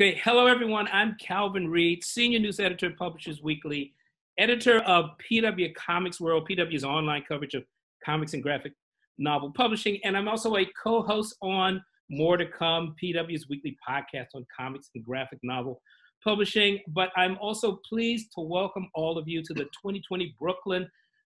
Okay, hello everyone. I'm Calvin Reid, Senior News Editor at Publishers Weekly, editor of PW Comics World. PW's online coverage of comics and graphic novel publishing, and I'm also a co-host on More to Come, PW's weekly podcast on comics and graphic novel publishing. But I'm also pleased to welcome all of you to the 2020 Brooklyn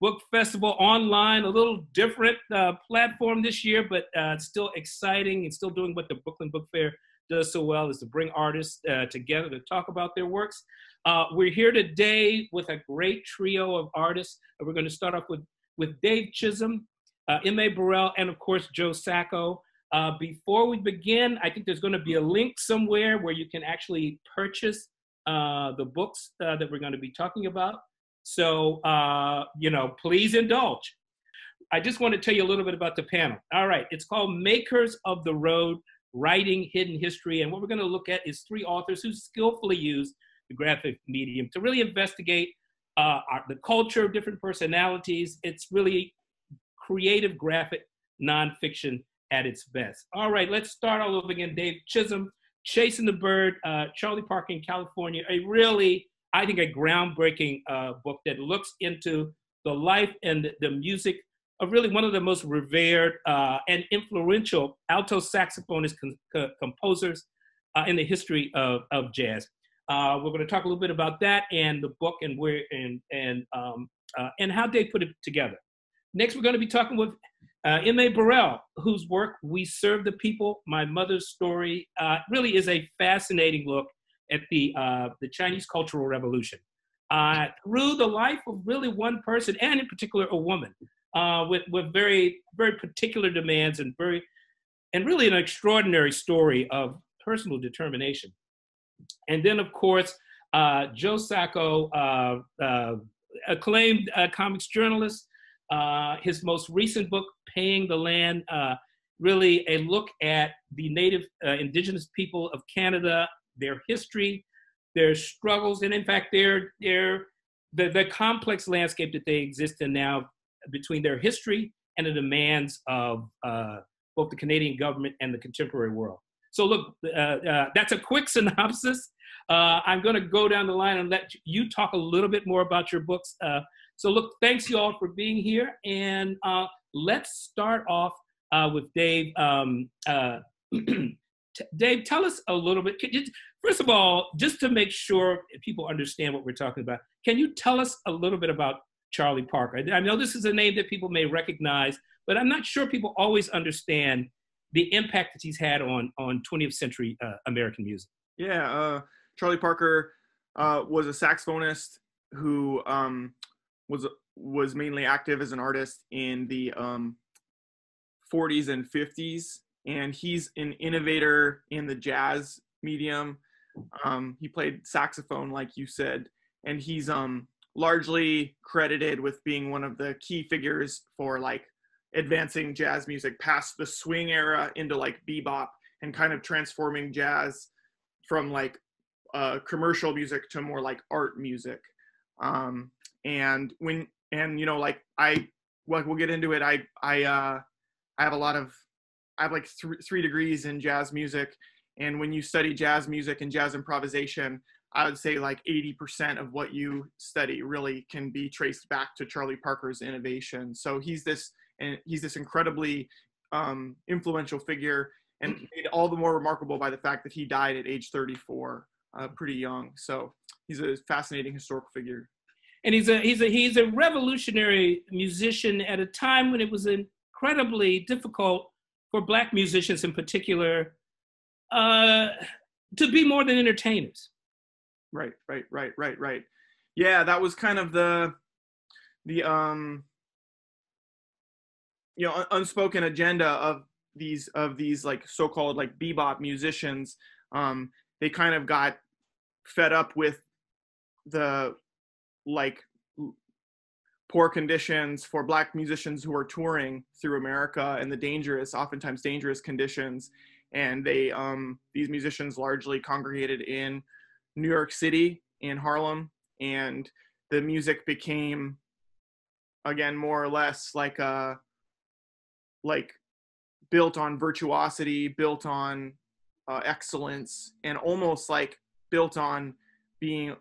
Book Festival online. A little different uh, platform this year, but uh, still exciting and still doing what the Brooklyn Book Fair does so well is to bring artists uh, together to talk about their works. Uh, we're here today with a great trio of artists. We're going to start off with, with Dave Chisholm, uh, Emei Burell, and of course, Joe Sacco. Uh, before we begin, I think there's going to be a link somewhere where you can actually purchase uh, the books uh, that we're going to be talking about. So, you know, please indulge. I just want to tell you a little bit about the panel. All right, it's called Makers of the Road writing hidden history. And what we're going to look at is three authors who skillfully use the graphic medium to really investigate uh, our, the culture of different personalities. It's really creative graphic nonfiction at its best. All right, let's start all over again. Dave Chisholm, Chasin' the Bird, uh, Charlie Parker in California, a really, I think, a groundbreaking uh, book that looks into the life and the music really one of the most revered uh, and influential alto saxophonist com- composers uh, in the history of, of jazz. Uh, we're going to talk a little bit about that and the book and where and and um, uh, and how they put it together. Next, we're going to be talking with uh, Emei Burell, whose work "We Serve the People: My Mother's Story" uh, really is a fascinating look at the the Chinese Cultural Revolution through the life of really one person, and in particular a woman uh, with with very very particular demands and very and really an extraordinary story of personal determination. And then, of course, uh, Joe Sacco, uh, uh acclaimed uh, comics journalist. Uh, his most recent book, "Paying the Land," really a look at the native indigenous people of Canada, their history, their struggles, and in fact, their their the, the complex landscape that they exist in now between their history and the demands of uh, both the Canadian government and the contemporary world. So, look, uh, uh, that's a quick synopsis. Uh, I'm going to go down the line and let you talk a little bit more about your books. Uh, so, look, thanks you all for being here. And uh, let's start off with Dave. Um, Dave, tell us a little bit. You, first of all, just to make sure people understand what we're talking about, can you tell us a little bit about Charlie Parker. I know this is a name that people may recognize, but I'm not sure people always understand the impact that he's had on on 20th century uh, American music. Yeah, uh, Charlie Parker uh, was a saxophonist who um, was was mainly active as an artist in the um, 40s and 50s, and he's an innovator in the jazz medium. Um, he played saxophone, like you said, and he's um largely credited with being one of the key figures for like advancing jazz music past the swing era into like bebop and kind of transforming jazz from like uh, commercial music to more like art music. Um, and when and you know like I well, we'll get into it. I I uh, I have a lot of I have like th- three degrees in jazz music, and when you study jazz music and jazz improvisation, I would say like 80% of what you study really can be traced back to Charlie Parker's innovation. So he's this and he's this incredibly um, influential figure and made all the more remarkable by the fact that he died at age 34, uh, pretty young. So he's a fascinating historical figure. And he's a he's a he's a revolutionary musician at a time when it was incredibly difficult for black musicians in particular uh, to be more than entertainers right right right right right. Yeah that was kind of the the um you know unspoken agenda of these of these like so-called like bebop musicians. Um they kind of got fed up with the like poor conditions for black musicians who are touring through america and the dangerous oftentimes dangerous conditions. And they um these musicians largely congregated in New York City in Harlem, and the music became again more or less like a uh, like built on virtuosity, built on uh, excellence and almost like built on being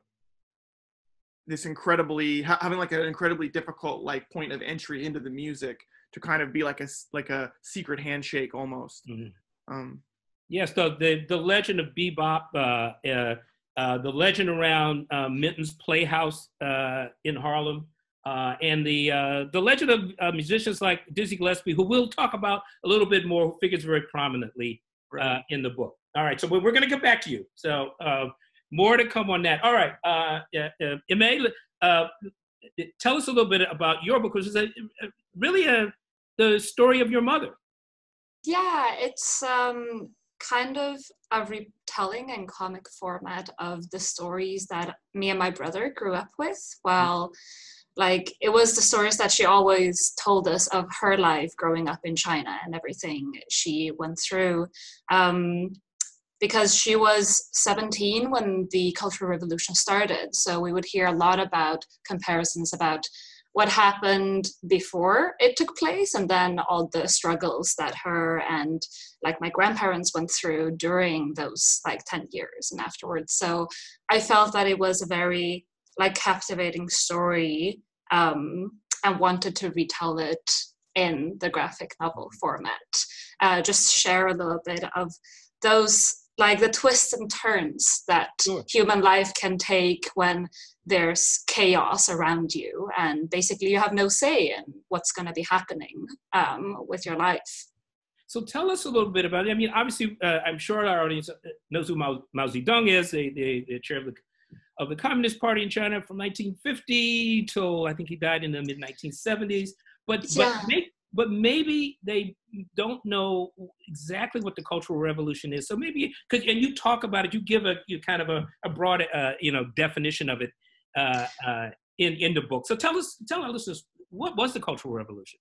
this incredibly having like an incredibly difficult like point of entry into the music to kind of be like a like a secret handshake almost. Mm-hmm. Um, yes, the, the the legend of bebop, uh, uh, uh, the legend around uh, Minton's Playhouse uh, in Harlem, uh, and the the legend of musicians like Dizzy Gillespie, who we'll talk about a little bit more, who figures very prominently right. in the book. All right, so we're, we're going to get back to you. So more to come on that. All right, uh, uh, uh, tell us a little bit about your book, which is a, a, really a the story of your mother. Yeah, it's um, kind of a retelling in comic format of the stories that me and my brother grew up with. Well, like it was the stories that she always told us of her life growing up in China and everything she went through. Um, because she was 17 when the Cultural Revolution started. So we would hear a lot about comparisons about what happened before it took place and then all the struggles that her and like my grandparents went through during those like 10 years and afterwards. So I felt that it was a very like captivating story um, and wanted to retell it in the graphic novel format. Uh, just share a little bit of those like the twists and turns that sure. human life can take when there's chaos around you and basically you have no say in what's going to be happening um, with your life so tell us a little bit about it i mean obviously uh, i'm sure our audience uh, knows who mao, mao zedong is the, the, the chair of the, of the communist party in china from 1950 till i think he died in the mid 1970s but, yeah. but make, but maybe they don't know exactly what the cultural revolution is. So maybe, cause, and you talk about it, you give a you kind of a, a broad, uh, you know, definition of it uh, uh, in in the book. So tell us, tell our listeners, what was the cultural revolution?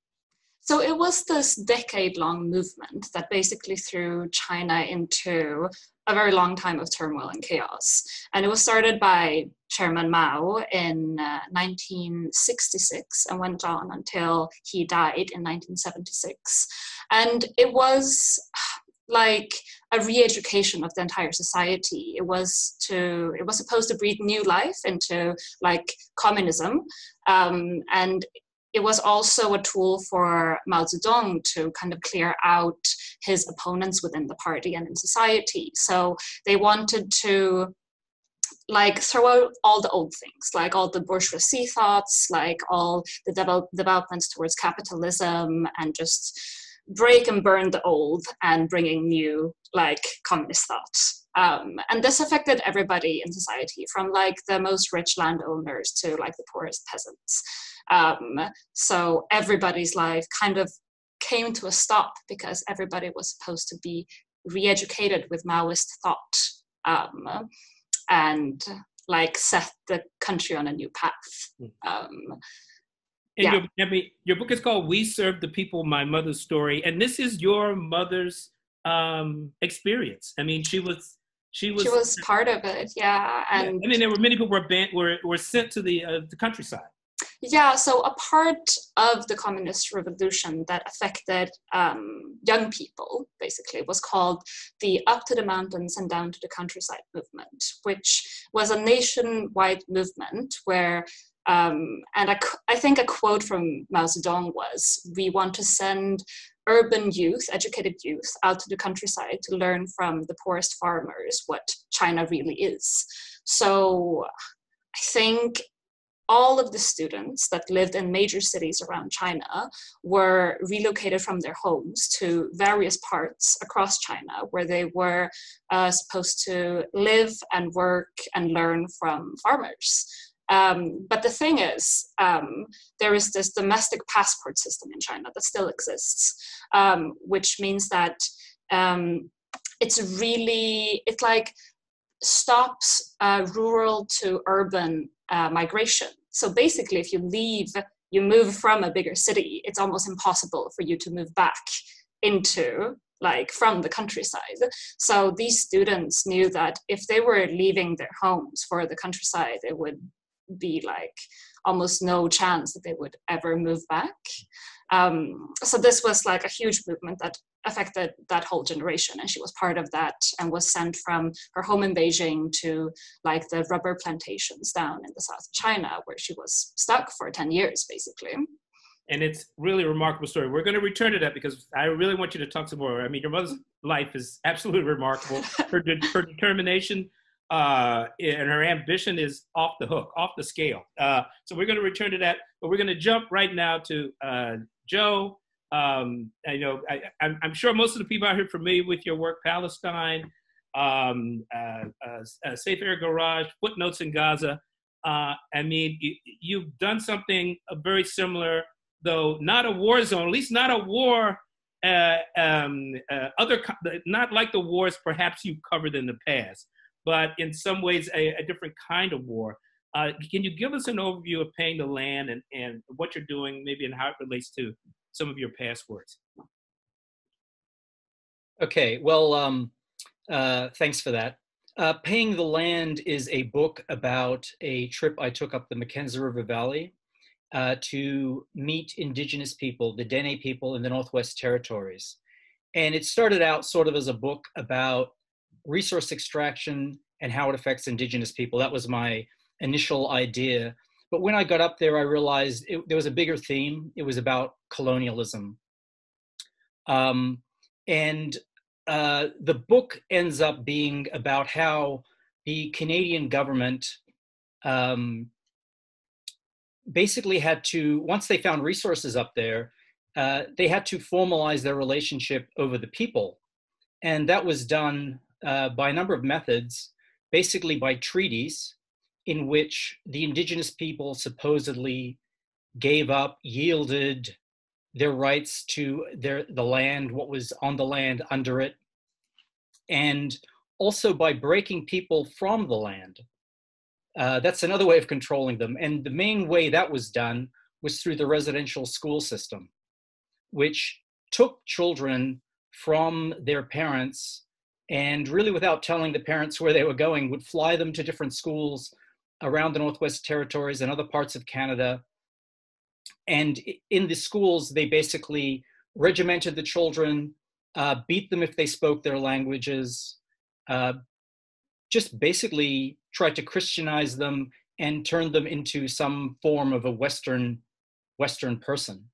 So it was this decade long movement that basically threw China into a very long time of turmoil and chaos. And it was started by Chairman Mao in uh, 1966 and went on until he died in 1976. And it was like a re-education of the entire society it was to it was supposed to breathe new life into like communism um, and it was also a tool for Mao Zedong to kind of clear out his opponents within the party and in society. So they wanted to like throw out all the old things, like all the bourgeoisie thoughts, like all the develop- developments towards capitalism, and just break and burn the old and bringing new like communist thoughts. Um, and this affected everybody in society, from like the most rich landowners to like the poorest peasants. Um, so everybody's life kind of came to a stop because everybody was supposed to be re-educated with Maoist thought um, and like set the country on a new path. Hmm. Um, yeah. your, your book is called "We Serve the People: My Mother's Story," and this is your mother's um, experience. I mean, she was she was she was part of it, yeah. And yeah. I mean, there were many people were banned, were were sent to the uh, the countryside. Yeah, so a part of the communist revolution that affected um, young people, basically, was called the Up to the Mountains and Down to the Countryside movement, which was a nationwide movement where, um, and I, I think a quote from Mao Zedong was, we want to send urban youth, educated youth, out to the countryside to learn from the poorest farmers what China really is. So I think all of the students that lived in major cities around China were relocated from their homes to various parts across China where they were uh, supposed to live and work and learn from farmers. Um, but the thing is, um, there is this domestic passport system in China that still exists, um, which means that um, it's really, it like stops uh, rural to urban uh, migration. So basically, if you leave, you move from a bigger city, it's almost impossible for you to move back into like from the countryside. So these students knew that if they were leaving their homes for the countryside, it would be like almost no chance that they would ever move back. Um, so this was like a huge movement that affected that whole generation and she was part of that and was sent from her home in beijing to like the rubber plantations down in the south of china where she was stuck for 10 years basically and it's really a remarkable story. We're going to return to that because I really want you to talk some more. I mean, your mother's life is absolutely remarkable. Her, her determination uh, and her ambition is off the hook, off the scale. Uh, so we're going to return to that, but we're going to jump right now to uh, Joe. Um, I know I, am sure most of the people out here familiar with your work, Palestine, um, uh, uh, uh, Safe Area Goražde, Footnotes in Gaza. I mean, you, have done something very similar, though not a war zone, at least not a war. Um, other, not like the wars perhaps you've covered in the past but in some ways a, a different kind of war. Uh, can you give us an overview of paying the land and, and what you're doing, maybe and how it relates to some of your past works? Okay, well, um, uh, thanks for that. Uh, Paying the Land is a book about a trip I took up the Mackenzie River Valley uh, to meet indigenous people, the Dene people in the Northwest Territories. And it started out sort of as a book about resource extraction and how it affects indigenous people. That was my initial idea. But when I got up there, I realized it, there was a bigger theme. It was about colonialism. Um, and uh, the book ends up being about how the Canadian government um, basically had to, once they found resources up there, uh, they had to formalize their relationship over the people. And that was done uh, by a number of methods, basically by treaties in which the indigenous people supposedly gave up, yielded their rights to their the land, what was on the land under it, and also by breaking people from the land. Uh, that's another way of controlling them. And the main way that was done was through the residential school system, which took children from their parents and really without telling the parents where they were going would fly them to different schools around the northwest territories and other parts of canada. And in the schools they basically regimented the children uh, beat them if they spoke their languages uh, just basically tried to christianize them and turn them into some form of a western western person.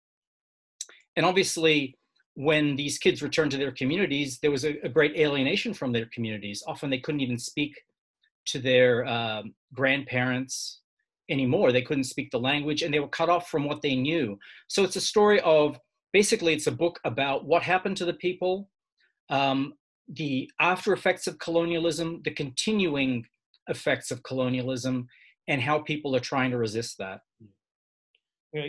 And obviously when these kids returned to their communities, there was a, a great alienation from their communities. Often they couldn't even speak to their uh, grandparents anymore. They couldn't speak the language and they were cut off from what they knew. So it's a story of basically, it's a book about what happened to the people, um, the after effects of colonialism, the continuing effects of colonialism, and how people are trying to resist that.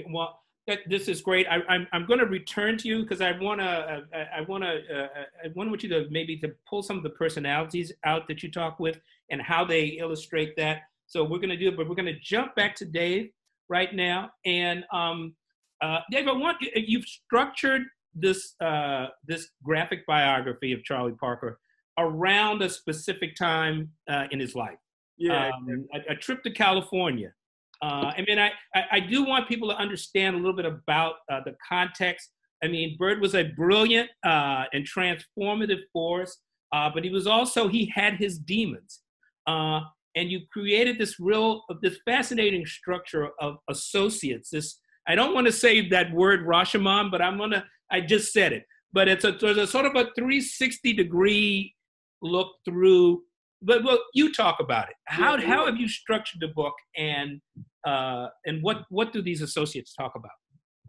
Well, this is great. I, am I'm, I'm going to return to you because I want to uh, I want to uh, I want you to maybe to pull some of the personalities out that you talk with and how they illustrate that. So we're going to do it, but we're going to jump back to Dave right now. And um, uh, Dave, I want you've structured this uh, this graphic biography of Charlie Parker around a specific time uh, in his life. Yeah, um, a, a trip to California. Uh, I mean, I, I, I, do want people to understand a little bit about uh, the context. I mean, Bird was a brilliant uh, and transformative force, uh, but he was also, he had his demons. Uh, and you created this real, this fascinating structure of associates. This, I don't want to say that word Rashomon, but I'm gonna, I just said it. But it's a, there's a sort of a 360 degree look through but well, you talk about it. How how have you structured the book, and uh, and what what do these associates talk about?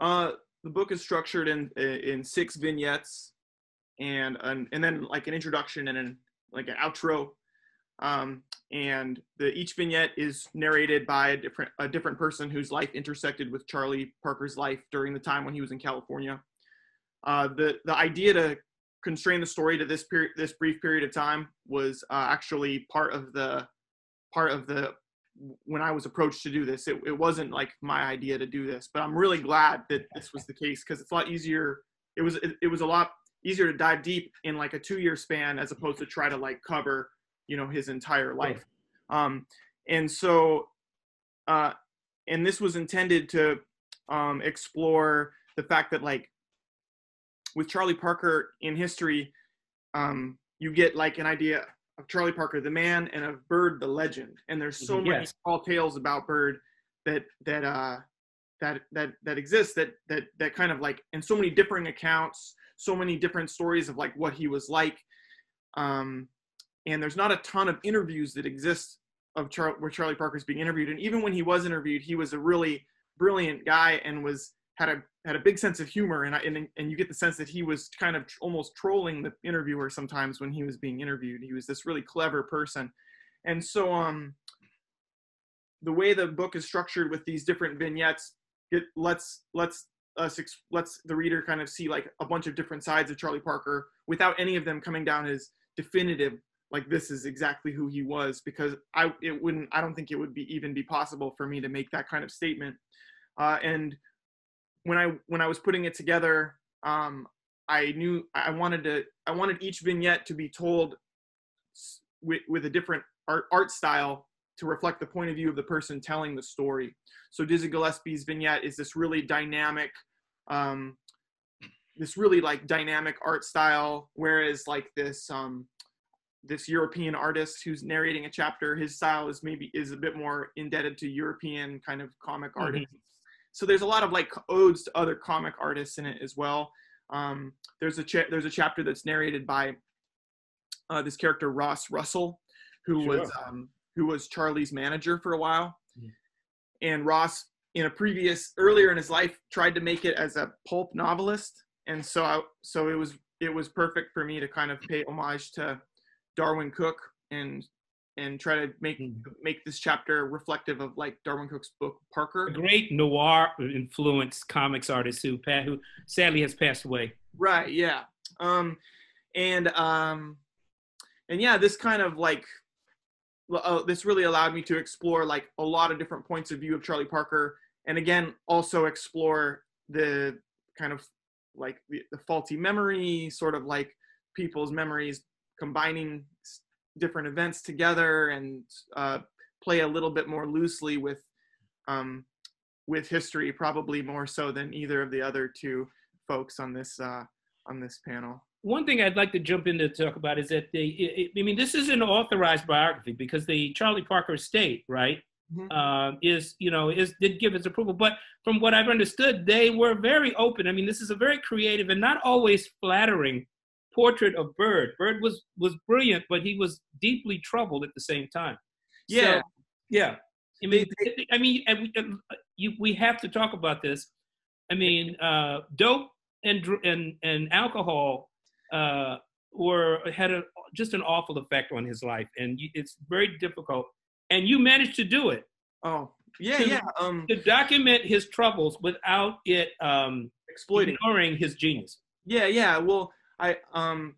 Uh, the book is structured in in six vignettes, and and, and then like an introduction and an like an outro, um, and the each vignette is narrated by a different a different person whose life intersected with Charlie Parker's life during the time when he was in California. Uh, the the idea to constrain the story to this period this brief period of time was uh, actually part of the part of the when I was approached to do this. It, it wasn't like my idea to do this, but I'm really glad that this was the case because it's a lot easier. It was it, it was a lot easier to dive deep in like a two year span as opposed to try to like cover you know his entire life. Um, and so uh, and this was intended to um, explore the fact that like with Charlie Parker in history, um, you get like an idea of Charlie Parker, the man, and of Bird, the legend. And there's so Mhm, many yes. tall tales about Bird that that uh, that that that exist that that that kind of like in so many differing accounts, so many different stories of like what he was like. Um, and there's not a ton of interviews that exist of Char- where Charlie Parker's being interviewed. And even when he was interviewed, he was a really brilliant guy and was had a had a big sense of humor. And I, and and you get the sense that he was kind of almost trolling the interviewer sometimes when he was being interviewed. He was this really clever person, and so um, the way the book is structured with these different vignettes, it lets lets us lets the reader kind of see like a bunch of different sides of Charlie Parker without any of them coming down as definitive like this is exactly who he was because I it wouldn't I don't think it would be even be possible for me to make that kind of statement. Uh, and when I when I was putting it together, um, I knew I wanted to I wanted each vignette to be told with with a different art art style to reflect the point of view of the person telling the story. So Dizzy Gillespie's vignette is this really dynamic, um, this really like dynamic art style, whereas like this um, this European artist who's narrating a chapter, his style is maybe is a bit more indebted to European kind of comic Mhm. artists. So there's a lot of like odes to other comic artists in it as well. Um, there's a cha- there's a chapter that's narrated by uh, this character Ross Russell, who was um, who was Charlie's manager for a while, Mhm. and Ross in a previous earlier in his life tried to make it as a pulp novelist, and so I, so it was it was perfect for me to kind of pay homage to Darwyn Cooke and and try to make Mhm. make this chapter reflective of like Darwyn Cooke's book Parker. A great noir influenced comics artist who pa- who sadly has passed away. Right. Yeah. Um, and um, and yeah, this kind of like uh, this really allowed me to explore like a lot of different points of view of Charlie Parker, and again, also explore the kind of like the, the faulty memory, sort of like people's memories combining different events together and uh, play a little bit more loosely with um, with history, probably more so than either of the other two folks on this uh, on this panel. One thing I'd like to jump in to talk about is that they, it, I mean, this is an authorized biography because the Charlie Parker estate, right, Mhm. um, is you know is did give its approval. But from what I've understood, they were very open. I mean, this is a very creative and not always flattering portrait of Bird. Bird was was brilliant, but he was deeply troubled at the same time. So, Yeah. yeah. I mean, I mean, and we, and you, we have to talk about this. I mean, uh, dope and and and alcohol uh, were had a, just an awful effect on his life, and it's very difficult. And you managed to do it Oh, yeah, To- yeah. Um, to document his troubles without it um, exploiting. ignoring his genius. Yeah, yeah. Well, I um,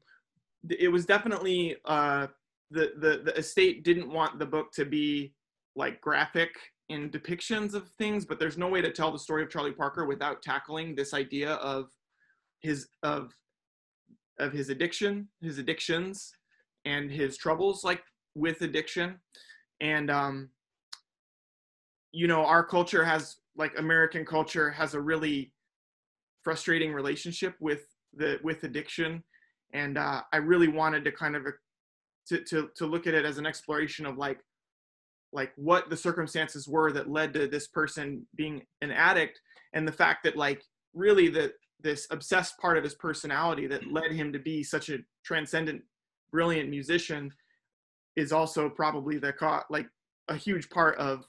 it was definitely uh, the the the estate didn't want the book to be like graphic in depictions of things, but there's no way to tell the story of Charlie Parker without tackling this idea of his of of his addiction, his addictions, and his troubles like with addiction, and um, you know, our culture has like American culture has a really frustrating relationship with the with addiction. And uh, i really wanted to kind of uh, to, to to look at it as an exploration of like like what the circumstances were that led to this person being an addict. And the fact that like really the this obsessed part of his personality that led him to be such a transcendent brilliant musician is also probably the co- like a huge part of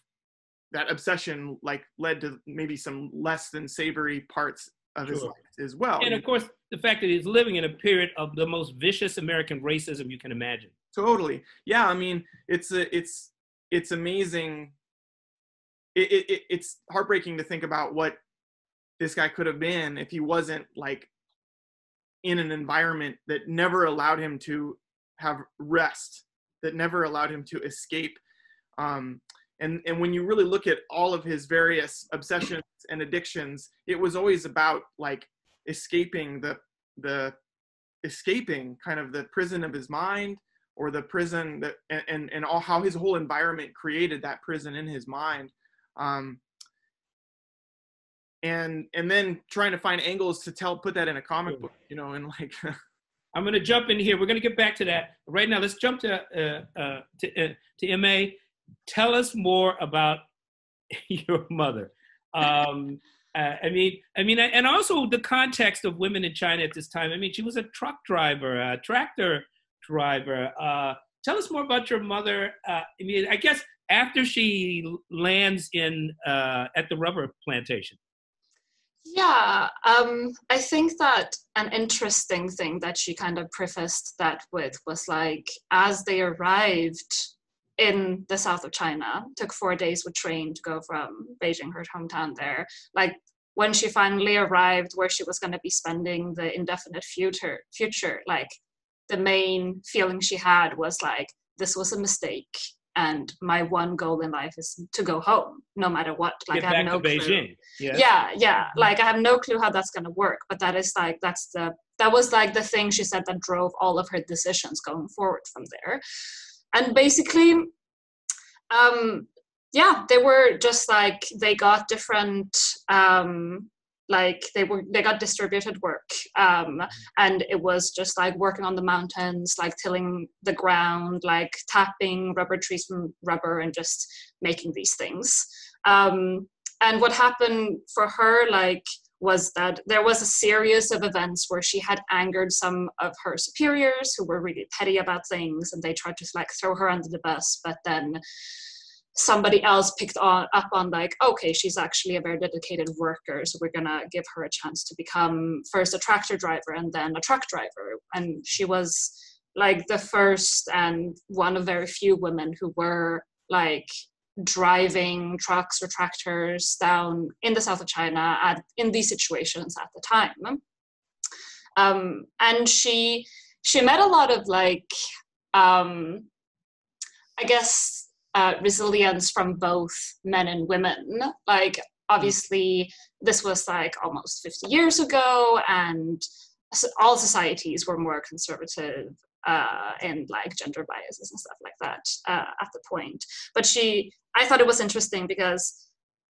that obsession like led to maybe some less than savory parts of his life as well. And of course, the fact that he's living in a period of the most vicious American racism you can imagine. totally. Yeah i mean it's a, it's it's amazing. It, it, it- it's heartbreaking to think about what this guy could have been if he wasn't like in an environment that never allowed him to have rest that never allowed him to escape. Um, and and when you really look at all of his various obsessions and addictions it was always about like escaping the the escaping kind of the prison of his mind or the prison that and and, all how his whole environment created that prison in his mind um and and then trying to find angles to tell put that in a comic book, you know, and like. I'm going to jump in here. We're going to get back to that right now. Let's jump to uh, uh, to uh, to Ma. Tell us more about your mother. Um, uh, I mean, I mean, and also the context of women in China at this time. I mean, she was a truck driver, a tractor driver. Uh, tell us more about your mother. Uh, I mean, I guess after she lands in uh, at the rubber plantation. Yeah, um, I think that an interesting thing that she kind of prefaced that with was like, as they arrived in the south of China, took four days with train to go from Beijing, her hometown there. Like when she finally arrived where she was going to be spending the indefinite future, future, like the main feeling she had was like, this was a mistake and my one goal in life is to go home no matter what like Get i have no clue Beijing. Yeah. yeah yeah mm-hmm. like i have no clue how that's going to work but that is like that's the that was like the thing she said that drove all of her decisions going forward from there and basically um yeah they were just like they got different um like they were they got distributed work um, and it was just like working on the mountains like tilling the ground like tapping rubber trees from rubber and just making these things. Um, and what happened for her like was that there was a series of events where she had angered some of her superiors who were really petty about things and they tried to like throw her under the bus but then somebody else picked on, up on like okay she's actually a very dedicated worker so we're gonna give her a chance to become first a tractor driver and then a truck driver. And she was like the first and one of very few women who were like driving trucks or tractors down in the south of china at in these situations at the time um, and she she met a lot of like um, i guess uh, resilience from both men and women. Like, obviously, this was like almost 50 years ago, and all societies were more conservative uh, and like gender biases and stuff like that uh, at the point. But she, I thought it was interesting because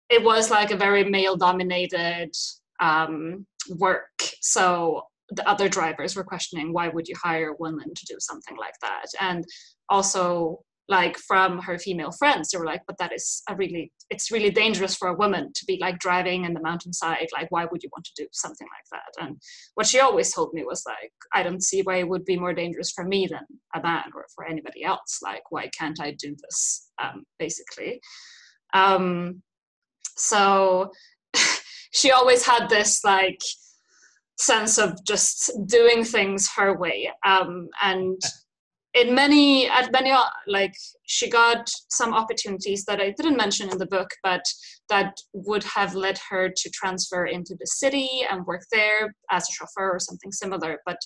it was like a very male dominated um, work. So the other drivers were questioning why would you hire women to do something like that and also like from her female friends. They were like but that is a really it's really dangerous for a woman to be like driving in the mountainside. Like why would you want to do something like that? And what she always told me was like i don't see why it would be more dangerous for me than a man or for anybody else. Like why can't i do this? Um, basically. Um, so she always had this like sense of just doing things her way. Um, and in many at many like she got some opportunities that i didn't mention in the book but that would have led her to transfer into the city and work there as a chauffeur or something similar. But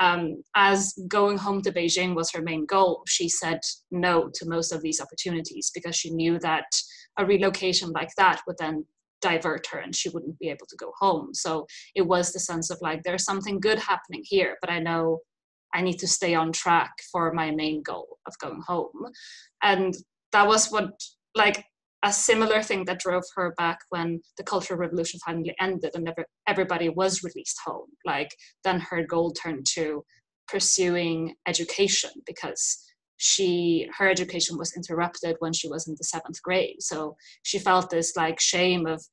um, as going home to beijing was her main goal she said no to most of these opportunities because she knew that a relocation like that would then divert her and she wouldn't be able to go home. So it was the sense of like there's something good happening here but i know I need to stay on track for my main goal of going home. And that was what, like, a similar thing that drove her back when the Cultural Revolution finally ended and everybody was released home. Like, then her goal turned to pursuing education because she her education was interrupted when she was in the seventh grade so she felt this like shame of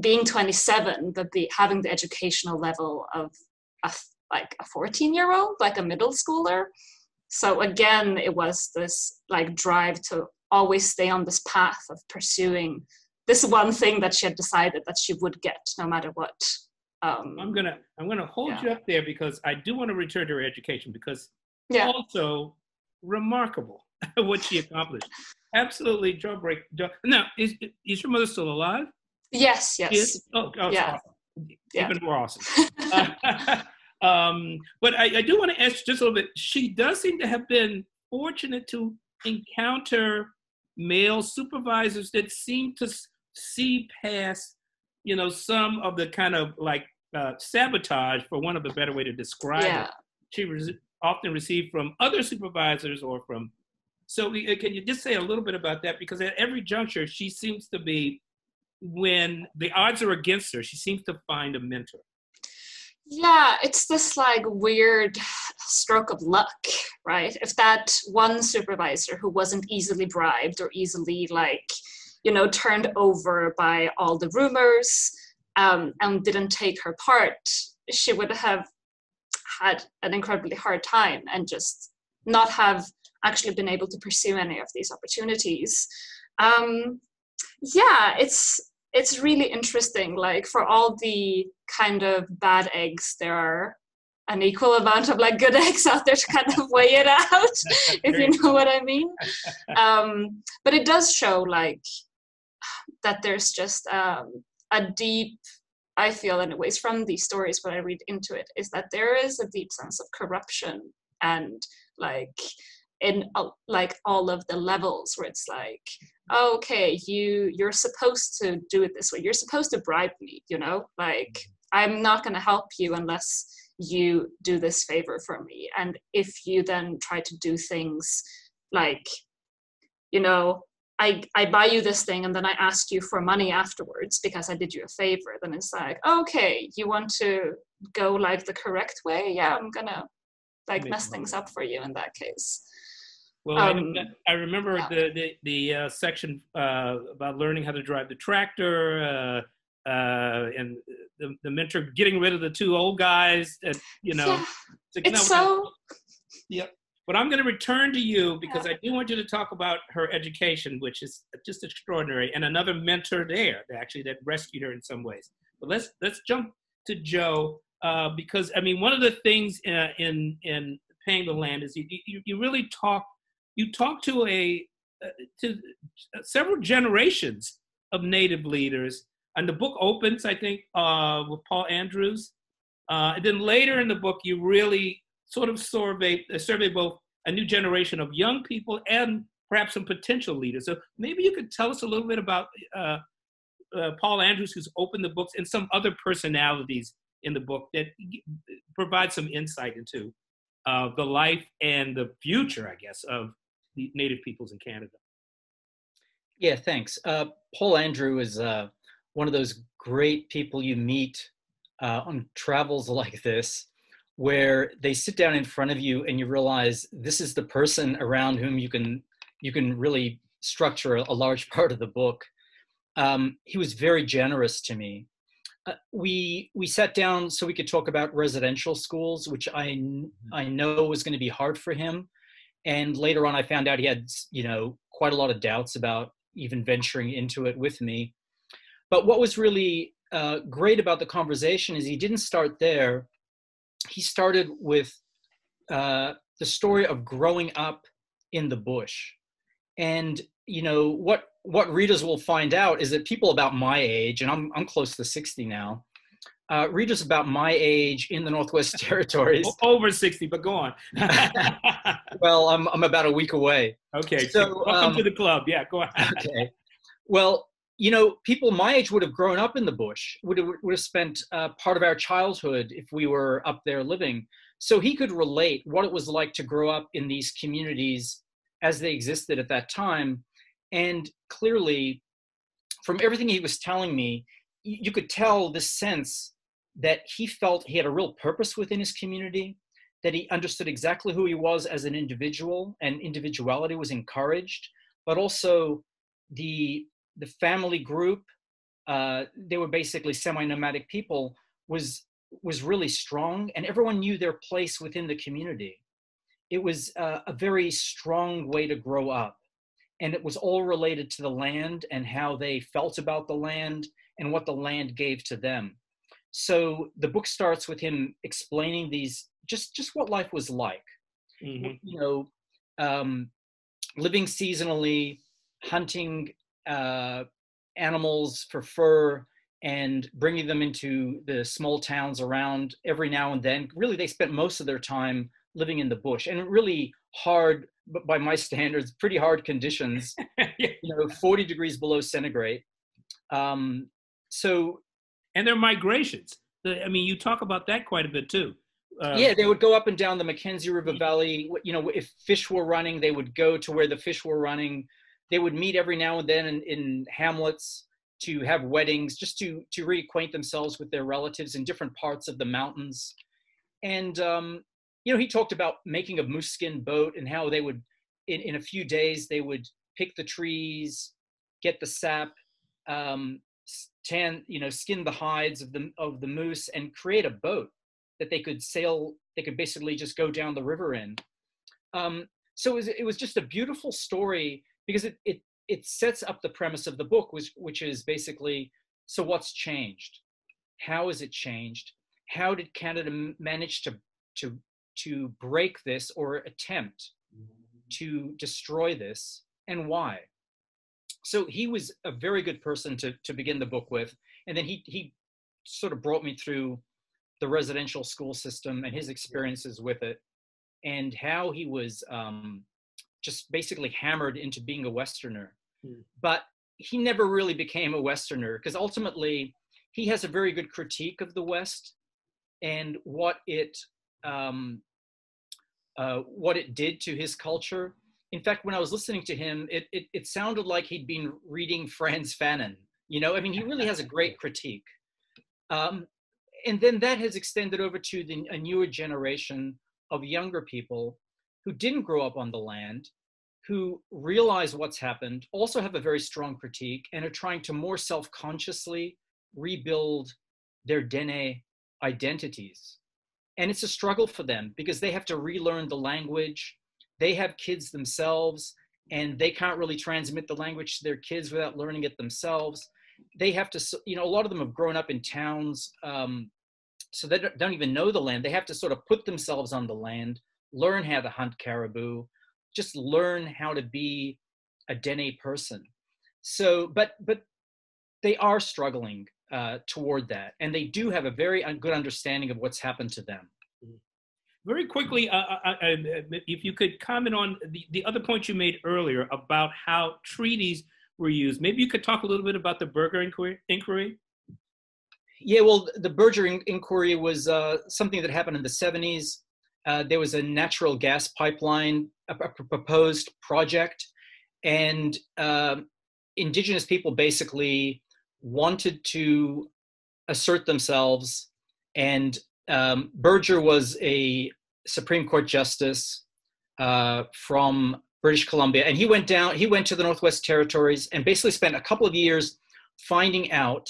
being 27 but be, having the educational level of a like a 14 year old, like a middle schooler. So again, it was this like drive to always stay on this path of pursuing this one thing that she had decided that she would get no matter what. Um, I'm gonna I'm gonna hold yeah. you up there because I do want to return to her education because yeah. also remarkable what she accomplished. Absolutely jawbreak. Jaw, now, is is your mother still alive? Yes, yes. Oh, oh yeah. Awesome. Even more awesome. uh, um, but I, I do want to ask just a little bit. She does seem to have been fortunate to encounter male supervisors that seem to see past, you know, some of the kind of like uh, sabotage, for one of a better way to describe yeah. it. She re- often received from other supervisors or from. So, we, uh, can you just say a little bit about that? Because at every juncture, she seems to be when the odds are against her, she seems to find a mentor. Yeah, it's this like weird stroke of luck, right? If that one supervisor who wasn't easily bribed or easily like, you know, turned over by all the rumors um, and didn't take her part, she would have had an incredibly hard time and just not have actually been able to pursue any of these opportunities. Um, yeah, it's it's really interesting. Like for all the kind of bad eggs, there are an equal amount of like good eggs out there to kind of weigh it out, if you know what I mean. Um, but it does show like that there's just um, a deep I feel, anyways, from these stories when I read into it, is that there is a deep sense of corruption and like in uh, like all of the levels where it's like, okay, you you're supposed to do it this way. You're supposed to bribe me, you know, like I'm not going to help you unless you do this favor for me. And if you then try to do things like, you know, I, I buy you this thing and then I ask you for money afterwards because I did you a favor, then it's like, okay, you want to go like the correct way? Yeah, I'm gonna like mess things up for you in that case. Well, um, I, I, remember yeah. the the, the uh, section uh, about learning how to drive the tractor, uh, uh and the, the mentor getting rid of the two old guys. That you know, yeah. it's, it's so. Yep. But I'm going to return to you because I do want you to talk about her education, which is just extraordinary, and another mentor there, actually, that rescued her in some ways. But let's let's jump to Joe uh, because I mean, one of the things uh, in in paying the land is you, you, you really talk you talk to a uh, to several generations of Native leaders, and the book opens, I think, uh, with Paul Andrews, uh, and then later in the book, you really sort of survey uh, survey both a new generation of young people and perhaps some potential leaders. So maybe you could tell us a little bit about uh, uh, Paul Andrews, who's opened the books, and some other personalities in the book that provide some insight into uh, the life and the future, I guess, of the Native peoples in Canada. Yeah, thanks. Uh, Paul Andrew is uh, one of those great people you meet uh, on travels like this where they sit down in front of you and you realize this is the person around whom you can you can really structure a, large part of the book. Um, he was very generous to me. Uh, we we sat down so we could talk about residential schools, which I mm-hmm. I know was going to be hard for him. And later on, I found out he had you know quite a lot of doubts about even venturing into it with me. But what was really uh, great about the conversation is he didn't start there he started with uh, the story of growing up in the bush. And you know what what readers will find out is that people about my age, and I'm I'm close to 60 now, uh, readers about my age in the Northwest Territories. Over 60, but go on. well, I'm, I'm about a week away. Okay, so welcome um, to the club. Yeah, go ahead. okay. Well, you know, people my age would have grown up in the bush, would have, would have spent uh, part of our childhood if we were up there living. So he could relate what it was like to grow up in these communities as they existed at that time. And clearly, from everything he was telling me, you could tell the sense that he felt he had a real purpose within his community, that he understood exactly who he was as an individual, and individuality was encouraged, but also the the family group, uh, they were basically semi-nomadic people, was was really strong, and everyone knew their place within the community. It was uh, a very strong way to grow up, and it was all related to the land and how they felt about the land and what the land gave to them. So the book starts with him explaining these just just what life was like. Mm-hmm. You know, um, living seasonally, hunting uh, animals for fur and bringing them into the small towns around every now and then. Really, they spent most of their time living in the bush and really hard, but by my standards, pretty hard conditions. you know, 40 degrees below centigrade. Um, so, and their migrations. I mean, you talk about that quite a bit too. Uh, yeah, they would go up and down the Mackenzie River Valley. You know, if fish were running, they would go to where the fish were running they would meet every now and then in, in hamlets to have weddings, just to to reacquaint themselves with their relatives in different parts of the mountains. And um, you know, he talked about making a moose skin boat and how they would, in, in a few days, they would pick the trees, get the sap, um, tan, you know, skin the hides of the of the moose, and create a boat that they could sail. They could basically just go down the river in. Um, so it was, it was just a beautiful story because it, it it sets up the premise of the book, which which is basically so what's changed, how has it changed, how did Canada manage to to to break this or attempt to destroy this, and why? So he was a very good person to to begin the book with, and then he he sort of brought me through the residential school system and his experiences with it, and how he was um, just basically hammered into being a Westerner. Mm. But he never really became a Westerner because ultimately he has a very good critique of the West and what it um, uh, what it did to his culture. In fact, when I was listening to him, it, it, it sounded like he'd been reading Frantz Fanon. You know, I mean, he really has a great critique. Um, and then that has extended over to the, a newer generation of younger people who didn't grow up on the land, who realize what's happened, also have a very strong critique, and are trying to more self consciously rebuild their Dene identities. And it's a struggle for them because they have to relearn the language. They have kids themselves, and they can't really transmit the language to their kids without learning it themselves. They have to, you know, a lot of them have grown up in towns, um, so they don't even know the land. They have to sort of put themselves on the land, learn how to hunt caribou, just learn how to be a Dene person. So, but but they are struggling uh, toward that, and they do have a very good understanding of what's happened to them. Mm-hmm. Very quickly, uh, uh, uh, uh, if you could comment on the, the other point you made earlier about how treaties were used. Maybe you could talk a little bit about the Berger inquiry. inquiry? Yeah, well, the Berger inquiry was uh, something that happened in the 70s uh, there was a natural gas pipeline, a, a proposed project, and uh, indigenous people basically wanted to assert themselves. And um, Berger was a Supreme Court justice uh, from British Columbia, and he went down. He went to the Northwest Territories and basically spent a couple of years finding out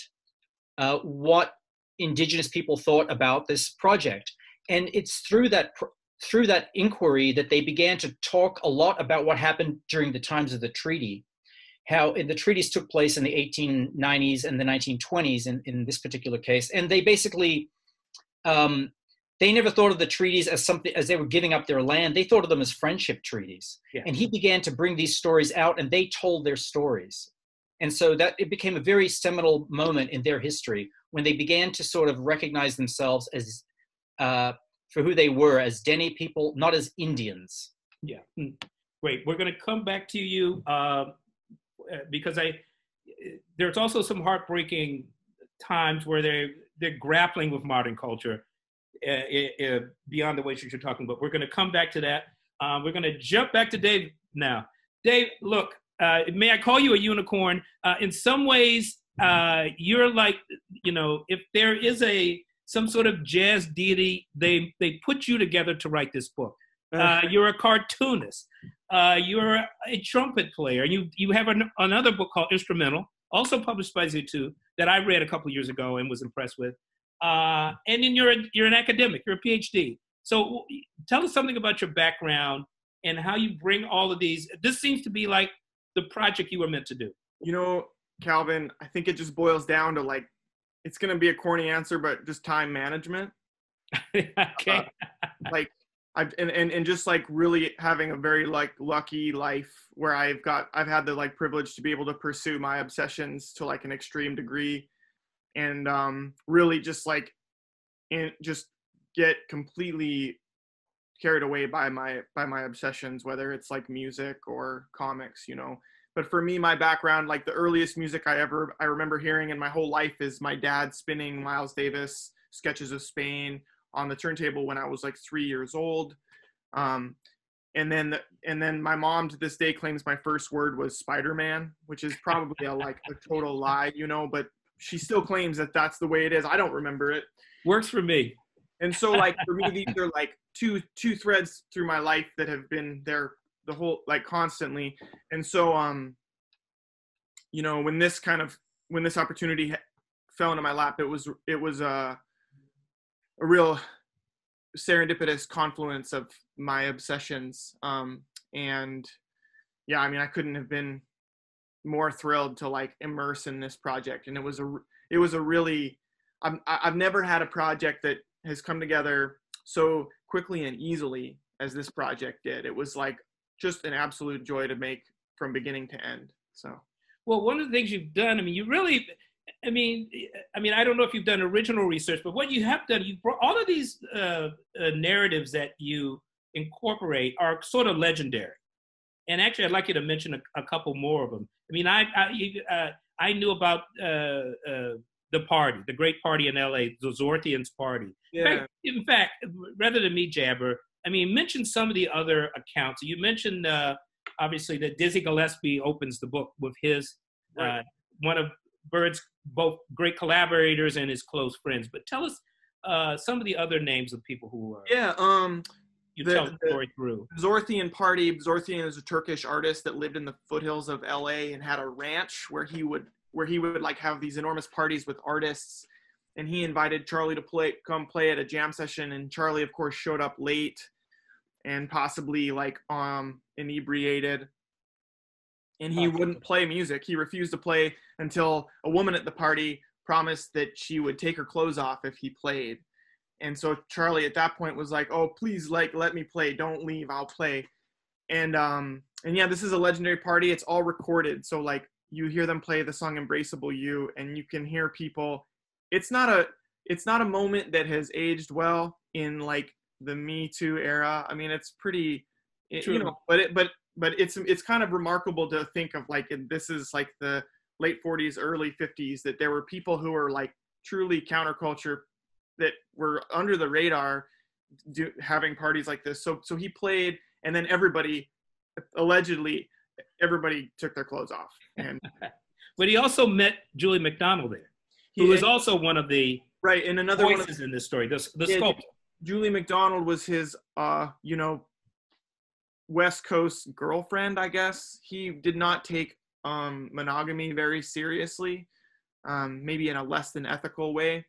uh, what indigenous people thought about this project and it's through that through that inquiry that they began to talk a lot about what happened during the times of the treaty. How the treaties took place in the 1890s and the 1920s in, in this particular case. And they basically um, they never thought of the treaties as something as they were giving up their land. They thought of them as friendship treaties. Yeah. and he began to bring these stories out and they told their stories. And so that it became a very seminal moment in their history when they began to sort of recognize themselves as uh, for who they were as Dene people, not as Indians. Yeah, hmm. great. We're going to come back to you uh, because I there's also some heartbreaking times where they they're grappling with modern culture uh, uh, beyond the ways that you're talking. But we're going to come back to that. Um, we're going to jump back to Dave now. Dave, look, uh, may I call you a unicorn? Uh, in some ways, uh, you're like, you know, if there is a some sort of jazz deity. They they put you together to write this book. Uh, you're a cartoonist. Uh, you're a trumpet player. You you have an, another book called Instrumental, also published by Z2, that I read a couple years ago and was impressed with. Uh, and then you're a, you're an academic. You're a PhD. So tell us something about your background and how you bring all of these. This seems to be like the project you were meant to do. You know, Calvin, I think it just boils down to like it's going to be a corny answer, but just time management. okay. Uh, like I've and, and and just like really having a very like lucky life where I've got I've had the like privilege to be able to pursue my obsessions to like an extreme degree, and um really just like and just get completely carried away by my by my obsessions whether it's like music or comics you know but for me my background like the earliest music i ever i remember hearing in my whole life is my dad spinning miles davis sketches of spain on the turntable when i was like three years old um, and then the, and then my mom to this day claims my first word was Spider-Man, which is probably a like a total lie, you know, but she still claims that that's the way it is. I don't remember it. Works for me. And so like for me these are like two two threads through my life that have been there the whole like constantly. And so um you know, when this kind of when this opportunity fell into my lap, it was it was a a real serendipitous confluence of my obsessions. Um, and yeah, I mean, I couldn't have been more thrilled to like immerse in this project. And it was a, it was a really, I've, I've never had a project that has come together so quickly and easily as this project did. It was like just an absolute joy to make from beginning to end. So, well, one of the things you've done, I mean, you really, I mean, I mean, I don't know if you've done original research, but what you have done, you brought all of these uh, uh, narratives that you incorporate are sort of legendary. And actually, I'd like you to mention a, a couple more of them. I mean, I I, uh, I knew about uh, uh, the party, the great party in L.A., the Zorthians party. yeah. In fact, in fact, rather than me jabber, I mean, mention some of the other accounts. You mentioned uh, obviously that Dizzy Gillespie opens the book with his Right. one of Bird's both great collaborators and his close friends. But tell us uh, some of the other names of people who are yeah. Um, you the- tell the the- story through. Zorthian Party. Zorthian is a Turkish artist that lived in the foothills of LA and had a ranch where he would where he would like have these enormous parties with artists. And he invited Charlie to play come play at a jam session. And Charlie, of course, showed up late and possibly like um inebriated. And he wouldn't play music. He refused to play until a woman at the party promised that she would take her clothes off if he played. And so Charlie at that point was like, "Oh, please, like, let me play. Don't leave. I'll play." And um, and yeah, this is a legendary party. It's all recorded, so like you hear them play the song "Embraceable You," and you can hear people. It's not a it's not a moment that has aged well in like the Me Too era. I mean, it's pretty, it- you know, but it but but it's it's kind of remarkable to think of like and this is like the late 40s, early 50s that there were people who were like truly counterculture that were under the radar do, having parties like this. So so he played, and then everybody allegedly everybody took their clothes off, and But he also met Julie McDonald there, who he was also one of the right. And another one of voices in this story, the, the Yeah, sculptor. Julie McDonald was his, uh, you know, West Coast girlfriend, I guess. He did not take um, monogamy very seriously, um, maybe in a less than ethical way.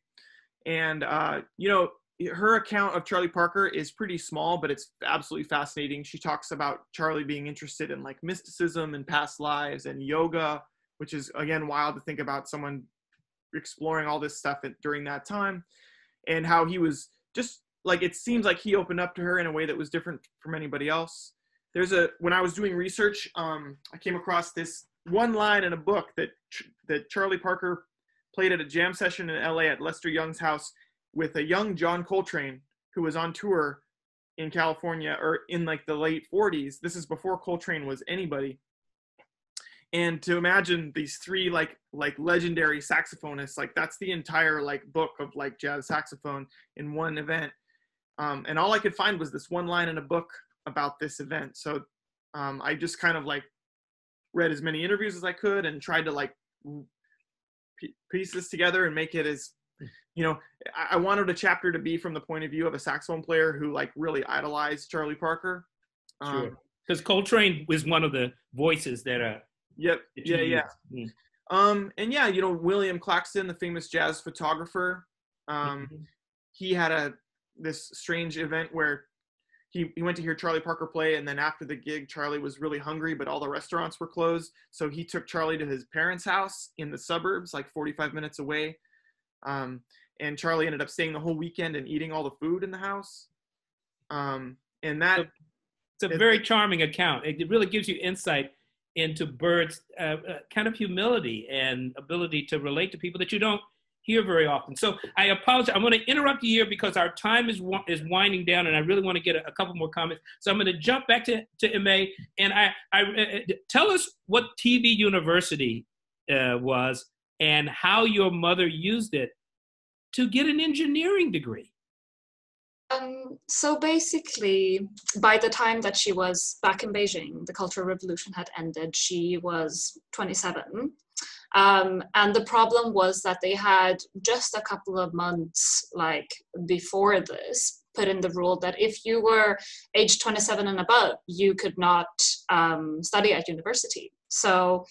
And, uh, you know, her account of Charlie Parker is pretty small, but it's absolutely fascinating. She talks about Charlie being interested in like mysticism and past lives and yoga, which is, again, wild to think about someone exploring all this stuff at, during that time and how he was just like it seems like he opened up to her in a way that was different from anybody else. There's a when i was doing research um, i came across this one line in a book that that charlie parker played at a jam session in la at lester young's house with a young john coltrane who was on tour in california or in like the late 40s this is before coltrane was anybody. And to imagine these three like like legendary saxophonists like that's the entire like book of like jazz saxophone in one event um, and all i could find was this one line in a book about this event so um, i just kind of like read as many interviews as i could and tried to like piece this together and make it as you know I-, I wanted a chapter to be from the point of view of a saxophone player who like really idolized charlie parker um, Sure. Because Coltrane was one of the voices that uh, yep that yeah yeah used. Um, and yeah, you know, William Claxton, the famous jazz photographer, um, Mhm. he had a this strange event where he, he went to hear Charlie Parker play, and then after the gig, Charlie was really hungry, but all the restaurants were closed. So he took Charlie to his parents' house in the suburbs, like 45 minutes away. Um, and Charlie ended up staying the whole weekend and eating all the food in the house. Um, and that It's a very charming account. It really gives you insight into Bird's uh, uh, kind of humility and ability to relate to people that you don't hear very often. So I apologize. I'm going to interrupt you here because our time is is winding down, and I really want to get a, a couple more comments. So I'm going to jump back to to Ma, and I, I uh, tell us what TV University uh, was and how your mother used it to get an engineering degree. Um, so basically, by the time that she was back in Beijing, the Cultural Revolution had ended. She was 27. Um, and the problem was that they had just a couple of months, like before this, put in the rule that if you were age 27 and above, you could not um, study at university. So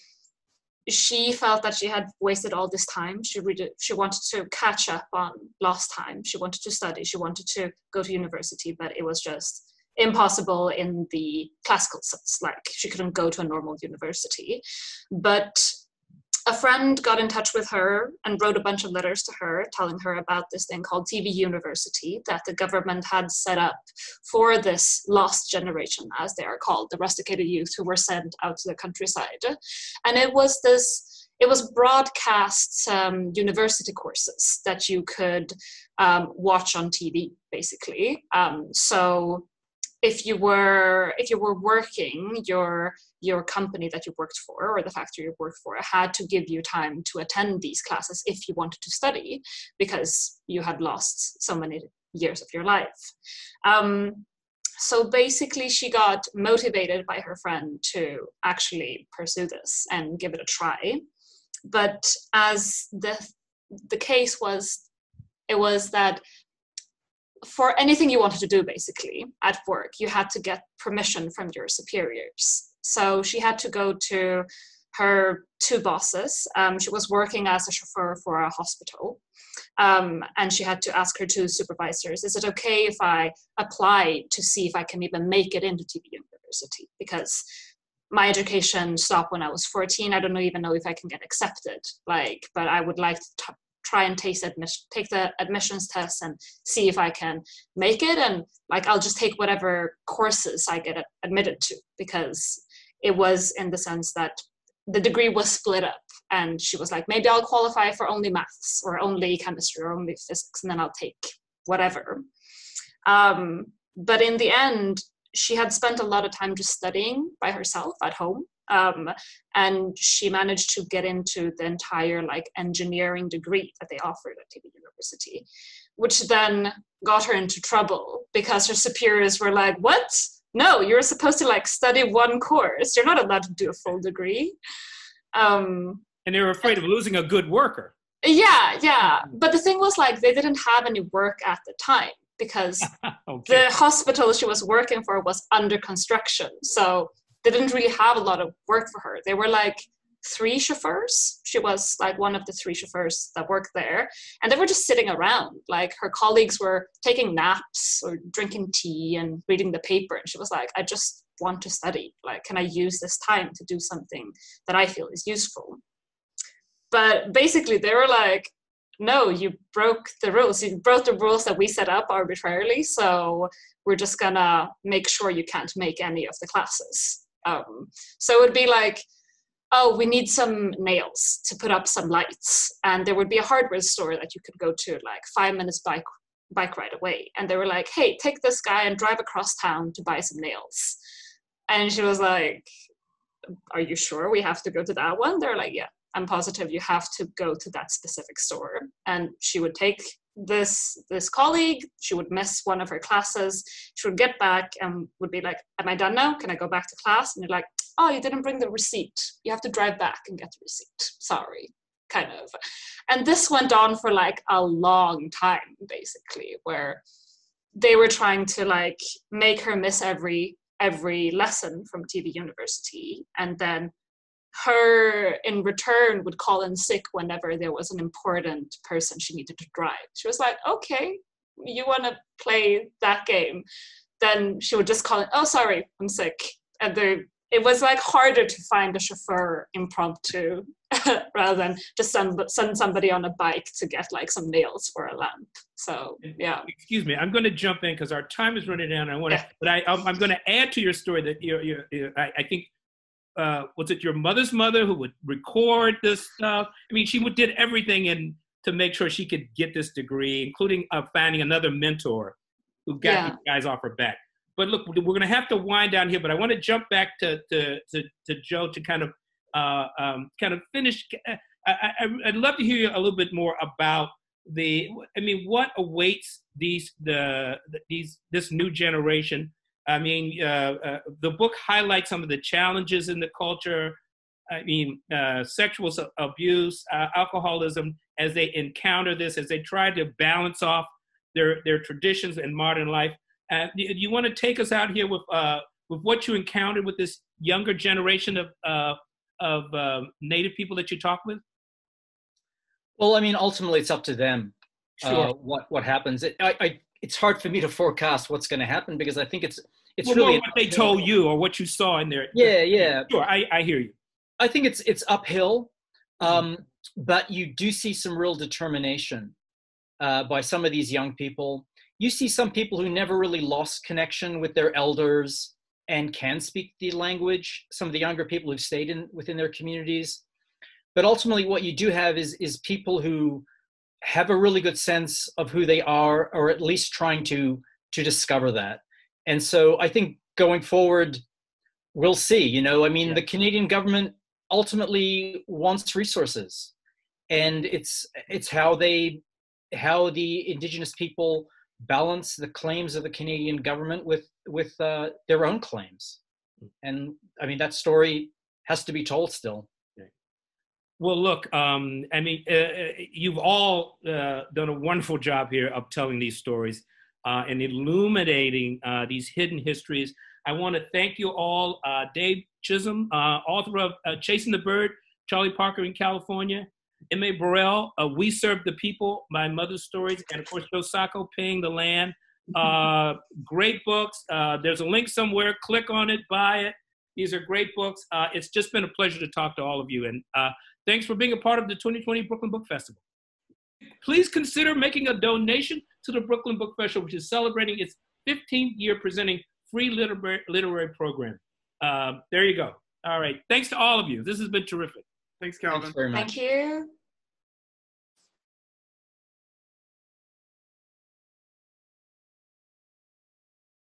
she felt that she had wasted all this time. She really, she wanted to catch up on lost time. She wanted to study. She wanted to go to university, but it was just impossible in the classical sense. Like she couldn't go to a normal university. But a friend got in touch with her and wrote a bunch of letters to her telling her about this thing called TV University that the government had set up for this lost generation, as they are called, the rusticated youth who were sent out to the countryside. And it was this it was broadcast um, university courses that you could um, watch on TV, basically. Um, so if you were if you were working your your company that you worked for or the factory you worked for had to give you time to attend these classes if you wanted to study because you had lost so many years of your life. Um, so basically she got motivated by her friend to actually pursue this and give it a try. But as the the case was it was that for anything you wanted to do basically at work you had to get permission from your superiors. So she had to go to her two bosses. Um, she was working as a chauffeur for a hospital. Um, and she had to ask her two supervisors is it okay if i apply to see if i can even make it into tv university? Because my education stopped when i was 14 i don't even know if i can get accepted like but i would like to try and take admission take the admissions test and see if I can make it. And like I'll just take whatever courses I get admitted to because it was in the sense that the degree was split up. And she was like maybe I'll qualify for only maths or only chemistry or only physics and then I'll take whatever. Um, but in the end she had spent a lot of time just studying by herself at home um, and she managed to get into the entire like engineering degree that they offered at TV University, which then got her into trouble because her superiors were like, "What? No, you're supposed to like study one course. You're not allowed to do a full degree." Um, and they were afraid of losing a good worker. Yeah, yeah. But the thing was like they didn't have any work at the time because okay. the hospital she was working for was under construction. So they didn't really have a lot of work for her. They were like three chauffeurs. She was like one of the three chauffeurs that worked there. And they were just sitting around. Like her colleagues were taking naps or drinking tea and reading the paper. And she was like, I just want to study. Like, can I use this time to do something that I feel is useful? But basically, they were like, no, you broke the rules. You broke the rules that we set up arbitrarily. So we're just gonna make sure you can't make any of the classes. Um, so it would be like, oh, we need some nails to put up some lights. And there would be a hardware store that you could go to like five minutes bike bike ride away. And they were like, hey, take this guy and drive across town to buy some nails. And she was like, are you sure we have to go to that one? They're like, yeah, I'm positive you have to go to that specific store. And she would take this this colleague. She would miss one of her classes. She would get back and would be like am i done now? Can i go back to class? And you're like oh you didn't bring the receipt. You have to drive back and get the receipt. Sorry. Kind of. And this went on for like a long time basically where they were trying to like make her miss every every lesson from tv university. And then her in return would call in sick whenever there was an important person she needed to drive. She was like, okay, you want to play that game? Then she would just call it, oh, sorry, I'm sick. And the, it was like harder to find a chauffeur impromptu rather than just send, send somebody on a bike to get like some nails for a lamp. So yeah. Excuse me, I'm going to jump in because our time is running down. I want to, yeah. but I, um, I'm, going to add to your story that you, you, I, I think uh, was it your mother's mother who would record this stuff? I mean, she would did everything and to make sure she could get this degree, including uh, finding another mentor who got yeah. these guys off her back. But look, we're going to have to wind down here. But I want to jump back to to to, to Joe to kind of uh, um, kind of finish. I, I, I'd love to hear a little bit more about the I mean, what awaits these the these this new generation? I mean, uh, uh, the book highlights some of the challenges in the culture. I mean, uh, sexual abuse, uh, alcoholism, as they encounter this, as they try to balance off their their traditions and modern life. Uh, do you want to take us out here with uh, with what you encountered with this younger generation of of Native people that you talk with? Well, I mean, ultimately, it's up to them sure. uh, what what happens. It, I, I, it's hard for me to forecast what's going to happen because I think it's it's well, really what they told you or what you saw in there. Yeah, yeah. Sure, I, I hear you. I think it's it's uphill, mm-hmm. um, but you do see some real determination uh, by some of these young people. You see some people who never really lost connection with their elders and can speak the language. Some of the younger people who've stayed in within their communities but ultimately what you do have is is people who have a really good sense of who they are or at least trying to to discover that and so i think going forward we'll see you know i mean yeah. the canadian government ultimately wants resources. And it's it's how they how the indigenous people balance the claims of the canadian government with with uh, their own claims. Hmm. and i mean that story has to be told still. Well, look, um, I mean, uh, uh, you've all uh, done a wonderful job here of telling these stories uh, and illuminating uh, these hidden histories. I want to thank you all. Uh, Dave Chisholm, uh, author of uh, Chasin' the Bird, Charlie Parker in California, Emei Burell, uh, We Serve the People, My Mother's Stories, and of course, Joe Sacco, Paying the Land. great books. there's a link somewhere. Click on it, buy it. These are great books. it's just been a pleasure to talk to all of you. And Thanks for being a part of the 2020 Brooklyn Book Festival. Please consider making a donation to the Brooklyn Book Festival, which is celebrating its 15th year presenting free literary, literary program. Uh, there you go. All right. Thanks to all of you. This has been terrific. Thanks, Calvin. Thanks very much. Thank you.